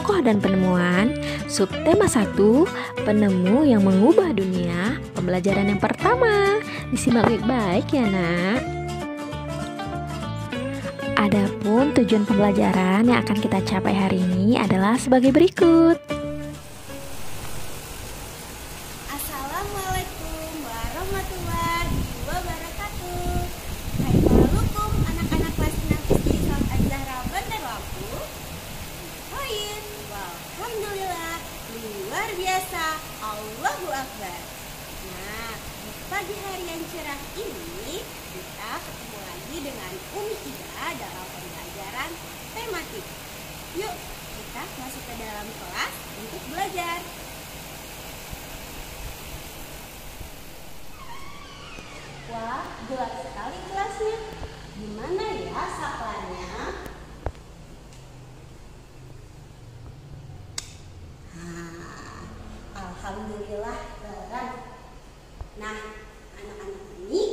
tokoh dan penemuan, subtema 1, penemu yang mengubah dunia, pembelajaran yang pertama. Disimak baik-baik ya nak. Adapun tujuan pembelajaran yang akan kita capai hari ini adalah sebagai berikut. Pagi hari yang cerah ini kita ketemu lagi dengan Umi Ida dalam pembelajaran tematik. Yuk kita masuk ke dalam kelas untuk belajar. Wah, gelap sekali kelasnya. Gimana ya saklarnya? Alhamdulillah terang. Nah, anak-anak ini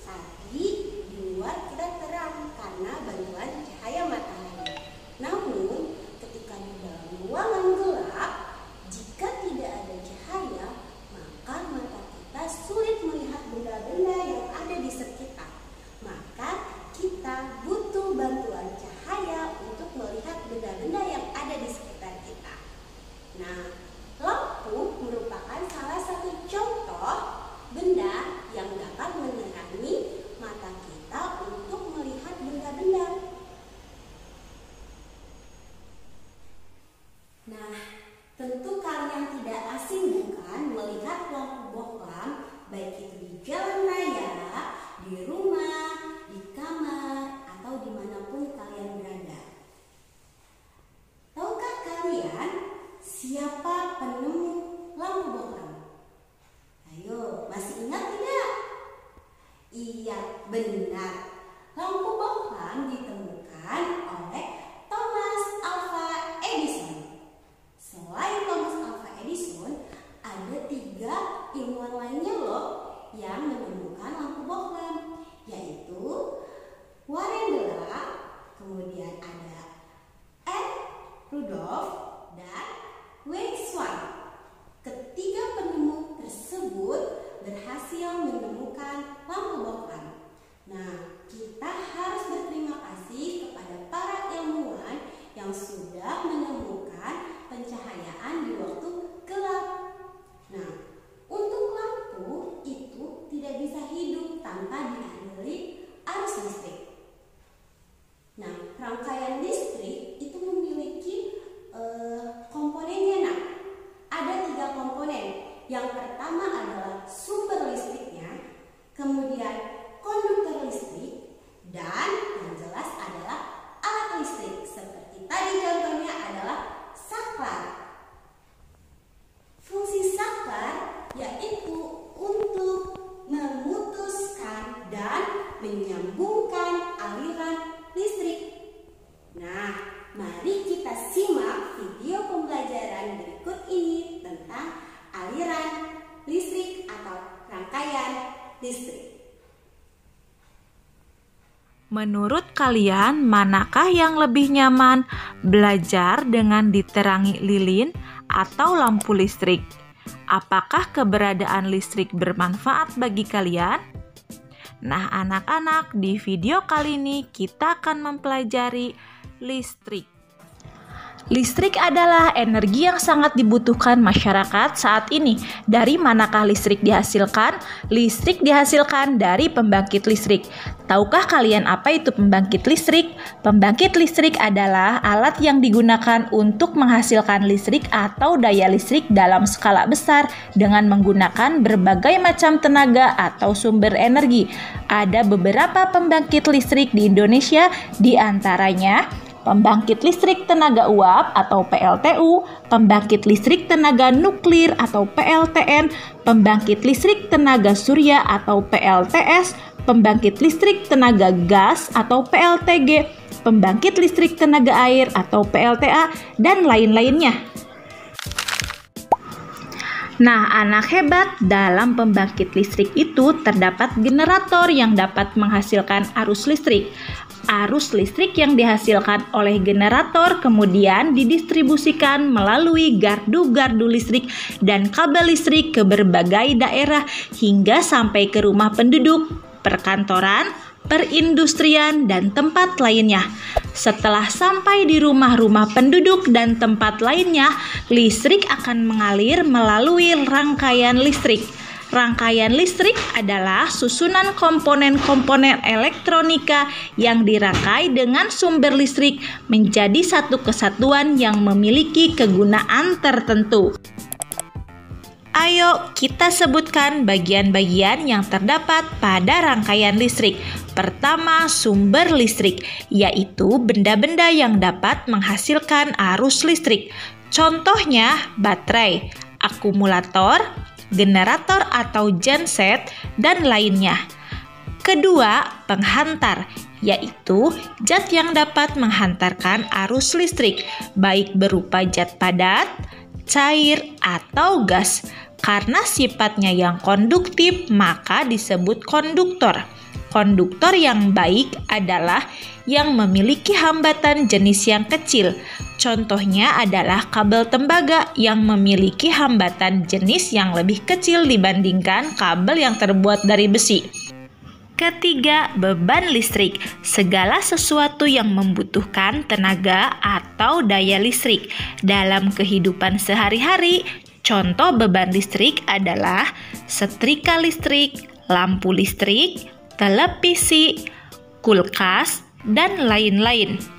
tadi di luar kita terang karena bantuan cahaya matahari. Namun, ketika di dalam ruangan gelap, jika tidak ada cahaya, maka mata kita sulit melihat benda-benda yang ada di sekitar. Maka kita butuh bantuan cahaya untuk melihat benda-benda yang ada di sekitar kita. Nah, lampu merupakan salah satu contoh benda yang dapat menerangi mata kita untuk melihat benda-benda. Nah, tentu kalian tidak asing bukan melihat lampu bohlam baik itu di jalan raya, di rumah, di kamar, atau di mana pun kalian berada. Tahukah kalian siapa penemu lampu bohlam? Ayo, masih ingat tidak? Iya, benar. Lampu bohlam ditemukan oleh Thomas Alva Edison. Selain Thomas Alva Edison, ada tiga ilmuwan lainnya loh yang menemukan lampu bohlam, yaitu Warren Delac, kemudian ada Ed Rudolph, dan Wei Swan. Ketiga penemu tersebut berhasil menemukan lampu bohlam. Nah, kita harus berterima kasih kepada para ilmuwan yang sudah menemukan pencahayaan di waktu gelap. Nah, untuk lampu itu tidak bisa hidup tanpa dialiri arus listrik. Nah, rangkaian listrik itu memiliki uh, komponennya. Nah, ada tiga komponen. Yang pertama adalah sumber listriknya, kemudian konduktor listrik, dan yang jelas adalah alat listrik. Seperti tadi contohnya adalah saklar. Fungsi saklar yaitu untuk memutuskan dan menyambungkan aliran listrik. Nah, mari kita simak video pembelajaran berikut ini tentang aliran listrik atau rangkaian listrik. Menurut kalian, manakah yang lebih nyaman belajar dengan diterangi lilin atau lampu listrik? Apakah keberadaan listrik bermanfaat bagi kalian? Nah, anak-anak, di video kali ini kita akan mempelajari listrik. Listrik adalah energi yang sangat dibutuhkan masyarakat saat ini. Dari manakah listrik dihasilkan? Listrik dihasilkan dari pembangkit listrik. Tahukah kalian apa itu pembangkit listrik? Pembangkit listrik adalah alat yang digunakan untuk menghasilkan listrik atau daya listrik dalam skala besar dengan menggunakan berbagai macam tenaga atau sumber energi. Ada beberapa pembangkit listrik di Indonesia, di antaranya pembangkit listrik tenaga uap atau PLTU, pembangkit listrik tenaga nuklir atau PLTN, pembangkit listrik tenaga surya atau PLTS, pembangkit listrik tenaga gas atau PLTG, pembangkit listrik tenaga air atau PLTA, dan lain-lainnya. Nah, anak hebat dalam pembangkit listrik itu terdapat generator yang dapat menghasilkan arus listrik. Arus listrik yang dihasilkan oleh generator kemudian didistribusikan melalui gardu-gardu listrik dan kabel listrik ke berbagai daerah hingga sampai ke rumah penduduk, perkantoran, perindustrian, dan tempat lainnya. Setelah sampai di rumah-rumah penduduk dan tempat lainnya, listrik akan mengalir melalui rangkaian listrik. Rangkaian listrik adalah susunan komponen-komponen elektronika yang dirangkai dengan sumber listrik menjadi satu kesatuan yang memiliki kegunaan tertentu. Ayo kita sebutkan bagian-bagian yang terdapat pada rangkaian listrik. Pertama, sumber listrik, yaitu benda-benda yang dapat menghasilkan arus listrik. Contohnya, baterai, akumulator, generator atau genset, dan lainnya. Kedua, penghantar, yaitu zat yang dapat menghantarkan arus listrik, baik berupa zat padat, cair, atau gas. Karena sifatnya yang konduktif, maka disebut konduktor. Konduktor yang baik adalah yang memiliki hambatan jenis yang kecil, Contohnya adalah kabel tembaga yang memiliki hambatan jenis yang lebih kecil dibandingkan kabel yang terbuat dari besi. Ketiga, beban listrik. Segala sesuatu yang membutuhkan tenaga atau daya listrik dalam kehidupan sehari-hari. Contoh beban listrik adalah setrika listrik, lampu listrik, televisi, kulkas, dan lain-lain.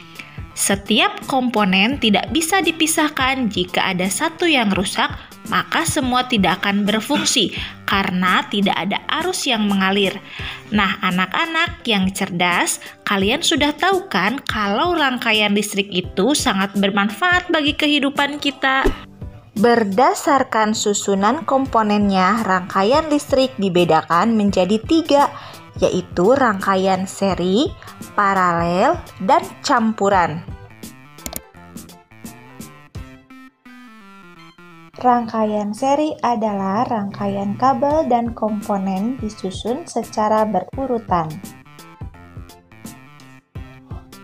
Setiap komponen tidak bisa dipisahkan jika ada satu yang rusak, maka semua tidak akan berfungsi karena tidak ada arus yang mengalir. Nah, anak-anak yang cerdas, kalian sudah tahu kan kalau rangkaian listrik itu sangat bermanfaat bagi kehidupan kita. Berdasarkan susunan komponennya, rangkaian listrik dibedakan menjadi tiga, yaitu rangkaian seri, paralel, dan campuran. Rangkaian seri adalah rangkaian kabel dan komponen disusun secara berurutan.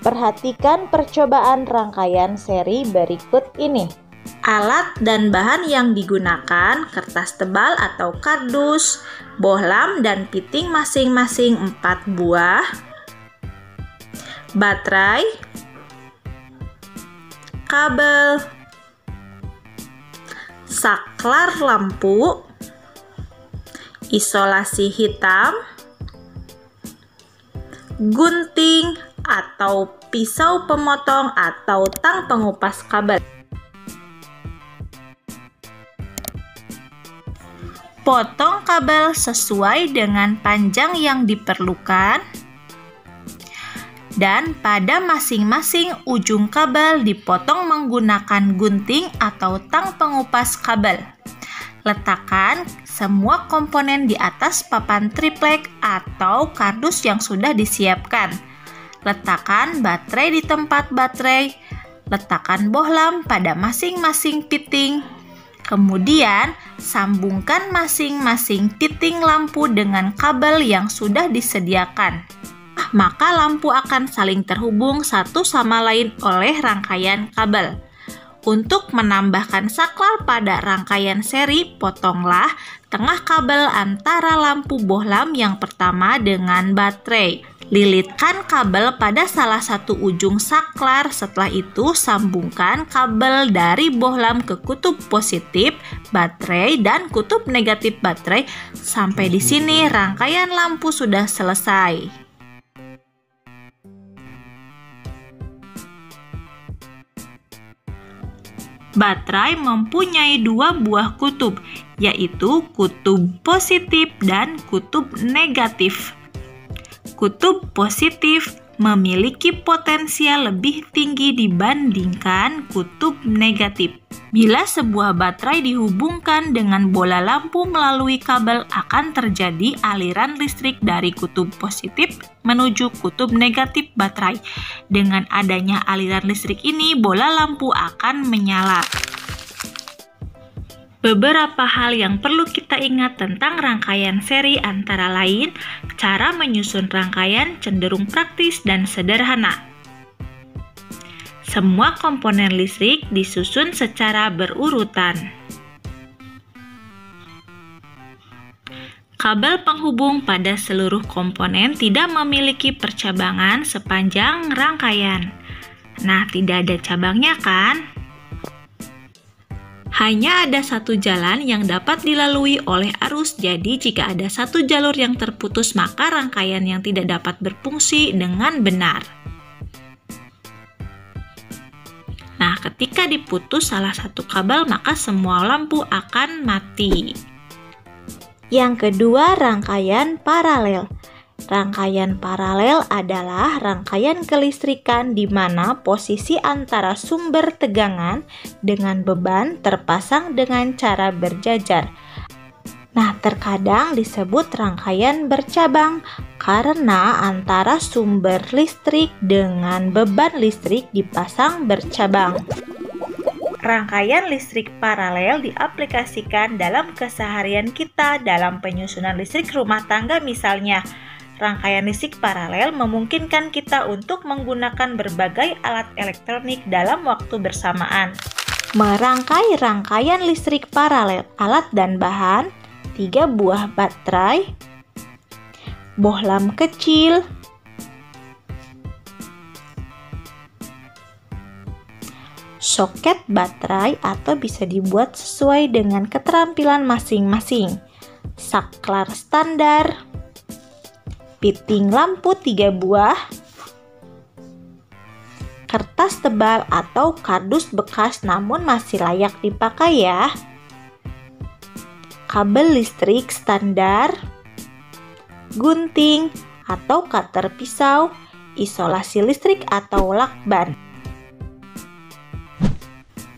Perhatikan percobaan rangkaian seri berikut ini. Alat dan bahan yang digunakan kertas tebal atau kardus, bohlam dan piting masing-masing 4 buah, baterai, kabel, saklar lampu, isolasi hitam, gunting atau pisau pemotong atau tang pengupas kabel. Potong kabel sesuai dengan panjang yang diperlukan dan pada masing-masing ujung kabel dipotong menggunakan gunting atau tang pengupas kabel. Letakkan semua komponen di atas papan triplek atau kardus yang sudah disiapkan. Letakkan baterai di tempat baterai. Letakkan bohlam pada masing-masing piting Kemudian, sambungkan masing-masing titik lampu dengan kabel yang sudah disediakan. Maka lampu akan saling terhubung satu sama lain oleh rangkaian kabel. Untuk menambahkan saklar pada rangkaian seri, potonglah tengah kabel antara lampu bohlam yang pertama dengan baterai. Lilitkan kabel pada salah satu ujung saklar. Setelah itu, sambungkan kabel dari bohlam ke kutub positif baterai dan kutub negatif baterai. Sampai di sini, rangkaian lampu sudah selesai. Baterai mempunyai dua buah kutub, yaitu kutub positif dan kutub negatif. Kutub positif memiliki potensial lebih tinggi dibandingkan kutub negatif. Bila sebuah baterai dihubungkan dengan bola lampu melalui kabel akan terjadi aliran listrik dari kutub positif menuju kutub negatif baterai. Dengan adanya aliran listrik ini, bola lampu akan menyala. Beberapa hal yang perlu kita ingat tentang rangkaian seri antara lain, cara menyusun rangkaian cenderung praktis dan sederhana. Semua komponen listrik disusun secara berurutan. Kabel penghubung pada seluruh komponen tidak memiliki percabangan sepanjang rangkaian. Nah, tidak ada cabangnya kan? Hanya ada satu jalan yang dapat dilalui oleh arus. Jadi, jika ada satu jalur yang terputus, maka rangkaian yang tidak dapat berfungsi dengan benar. Nah, ketika diputus salah satu kabel, maka semua lampu akan mati. Yang kedua, rangkaian paralel. Rangkaian paralel adalah rangkaian kelistrikan di mana posisi antara sumber tegangan dengan beban terpasang dengan cara berjajar. Nah, terkadang disebut rangkaian bercabang karena antara sumber listrik dengan beban listrik dipasang bercabang. Rangkaian listrik paralel diaplikasikan dalam keseharian kita dalam penyusunan listrik rumah tangga misalnya Rangkaian listrik paralel memungkinkan kita untuk menggunakan berbagai alat elektronik dalam waktu bersamaan. Merangkai rangkaian listrik paralel alat dan bahan, tiga buah baterai, bohlam kecil, soket baterai atau bisa dibuat sesuai dengan keterampilan masing-masing. Saklar standar, piting lampu tiga buah, kertas tebal atau kardus bekas namun masih layak dipakai ya, kabel listrik standar, gunting atau cutter pisau, isolasi listrik atau lakban.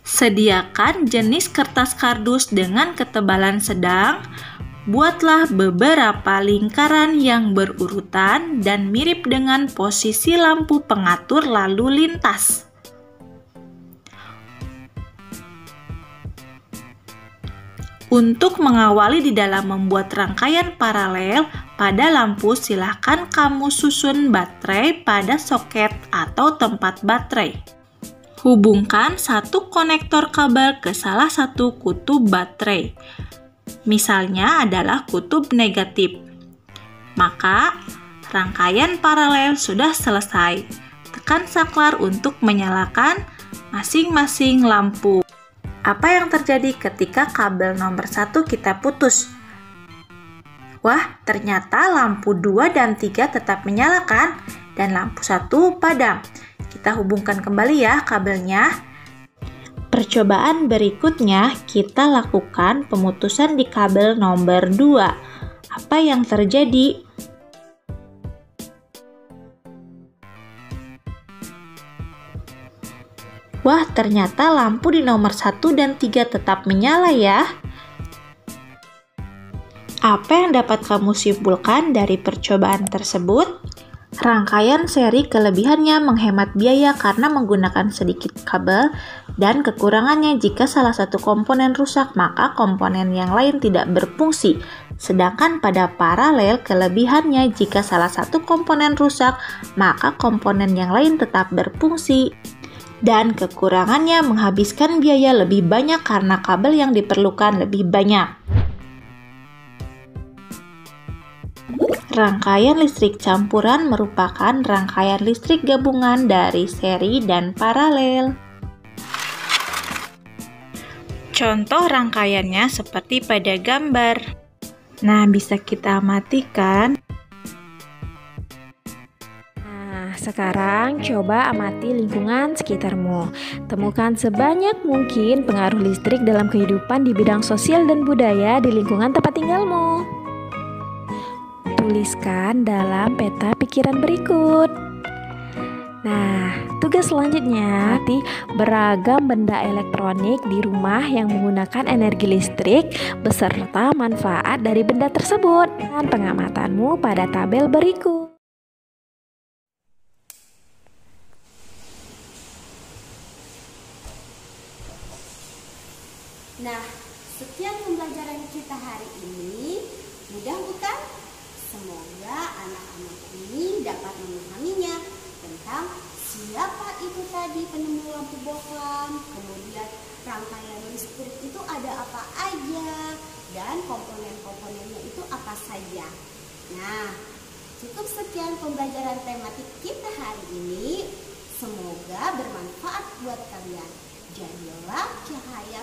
Sediakan jenis kertas kardus dengan ketebalan sedang, Buatlah beberapa lingkaran yang berurutan dan mirip dengan posisi lampu pengatur lalu lintas. Untuk mengawali di dalam membuat rangkaian paralel pada lampu, silahkan kamu susun baterai pada soket atau tempat baterai. Hubungkan satu konektor kabel ke salah satu kutub baterai misalnya adalah kutub negatif. Maka, rangkaian paralel sudah selesai. Tekan saklar untuk menyalakan masing-masing lampu. Apa yang terjadi ketika kabel nomor satu kita putus? Wah, ternyata lampu 2 dan 3 tetap menyalakan dan lampu satu padam. Kita hubungkan kembali ya kabelnya Percobaan berikutnya kita lakukan pemutusan di kabel nomor 2. Apa yang terjadi? Wah, ternyata lampu di nomor 1 dan 3 tetap menyala ya. Apa yang dapat kamu simpulkan dari percobaan tersebut? Rangkaian seri kelebihannya menghemat biaya karena menggunakan sedikit kabel dan kekurangannya jika salah satu komponen rusak maka komponen yang lain tidak berfungsi. Sedangkan pada paralel kelebihannya jika salah satu komponen rusak maka komponen yang lain tetap berfungsi. Dan kekurangannya menghabiskan biaya lebih banyak karena kabel yang diperlukan lebih banyak. Rangkaian listrik campuran merupakan rangkaian listrik gabungan dari seri dan paralel. Contoh rangkaiannya seperti pada gambar. Nah, bisa kita amatikan. Nah, sekarang coba amati lingkungan sekitarmu. Temukan sebanyak mungkin pengaruh listrik dalam kehidupan di bidang sosial dan budaya di lingkungan tempat tinggalmu tuliskan dalam peta pikiran berikut. Nah, tugas selanjutnya di beragam benda elektronik di rumah yang menggunakan energi listrik beserta manfaat dari benda tersebut dan pengamatanmu pada tabel berikut. Nah, sekian pembelajaran kita hari ini. Mudah bukan? Semoga anak-anak ini dapat memahaminya tentang siapa itu tadi penemu lampu bohlam, kemudian rangkaian listrik itu ada apa aja, dan komponen-komponennya itu apa saja. Nah, cukup sekian pembelajaran tematik kita hari ini. Semoga bermanfaat buat kalian. Jadilah cahaya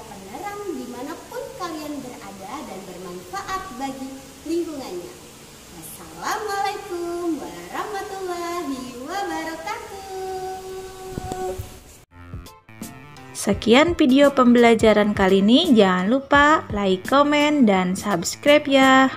Sekian video pembelajaran kali ini. Jangan lupa like, komen, dan subscribe ya.